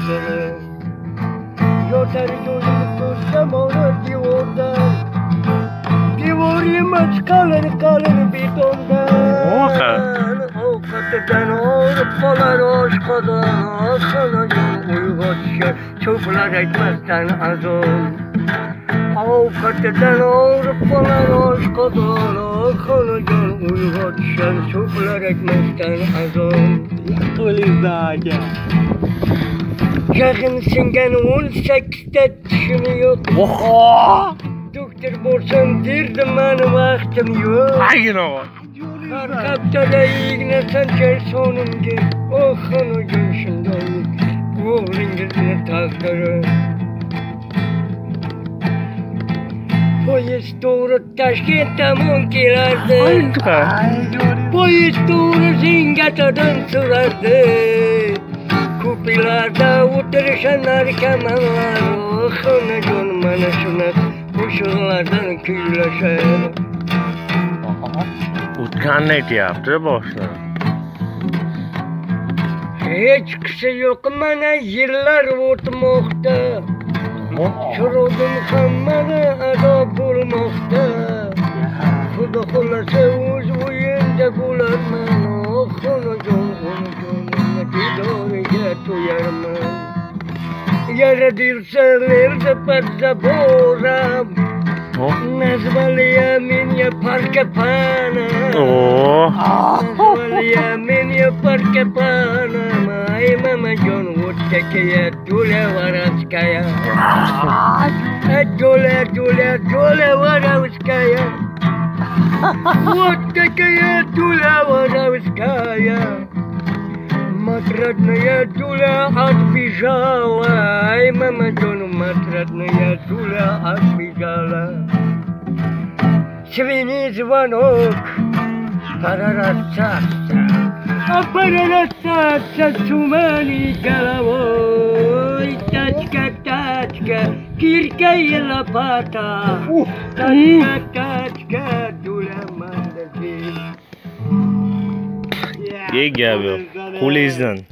hazırım Yotar gözümü tutsam onu divordan. Divor yemez kalır kalır bidondan Avukatından olup kolar hoş kadar. Sana uyguçlar çöpler etmezden azın Avukatından olup kolar hoş kadar. Sana uyguçlar çöpler etmezden azın jag'im singan o'n sakkizta tishim yo'q. Doktor bo'lsam derdim mani vaqtim yo'q. Tarqabdala igna sanchar sonimga. Oh xonagim shundoy o'g'lingizni taqdiri poyezd to'g'ri toshkent tomon kelardi. Poyezd to'g'ri zingatadan surardi Kupilarda oturuşanlar kemanlar onu canım bana şuna Koşullardan küyleşer Utkan ne yaptı? Boşuna? Hiç kişi yok bana yıllar o'tmoqda Churudum hammani забором. Я родился, родился под забором. О. Назвали меня паркапана. О. Назвали меня паркапана. Ай, мама, Джон, вот такие дуля воровская. А дуля, дуля, дуля воровская. Вот такая дуля воровская. Матрадная дуля zawai mama jono matrat na ya tula asbigala Srini zvanok pararatsatsa Aparatsatsa sumani galavoi Tachka tachka kirka i pata Tachka tachka dula mandati Yeah, yeah, yeah. Cool.